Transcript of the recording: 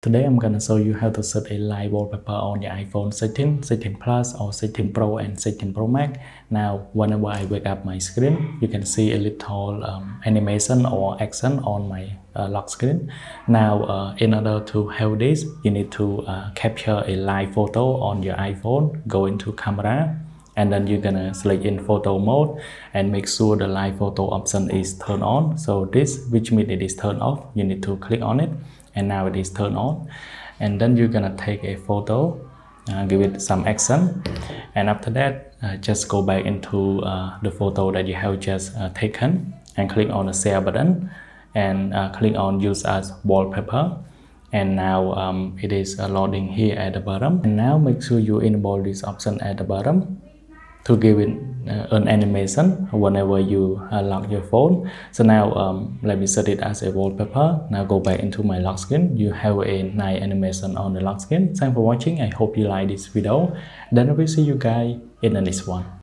Today I'm gonna show you how to set a live wallpaper on your iPhone 16, 16 Plus or 16 Pro and 16 Pro Max. Now whenever I wake up my screen, you can see a little um, animation or action on my uh, lock screen. Now uh, in order to have this, you need to uh, capture a live photo on your iPhone, go into camera and then you're gonna select in photo mode and make sure the live photo option is turned on. So this, which means it is turned off, you need to click on it and now it is turned on. And then you're gonna take a photo uh, give it some action. And after that uh, just go back into uh, the photo that you have just uh, taken and click on the share button and uh, click on use as wallpaper. And now um, it is uh, loading here at the bottom. And now make sure you enable this option at the bottom to give it uh, an animation whenever you uh, lock your phone. So now um, let me set it as a wallpaper. Now go back into my lock screen. You have a nice animation on the lock screen. Thanks for watching. I hope you like this video. Then I will see you guys in the next one.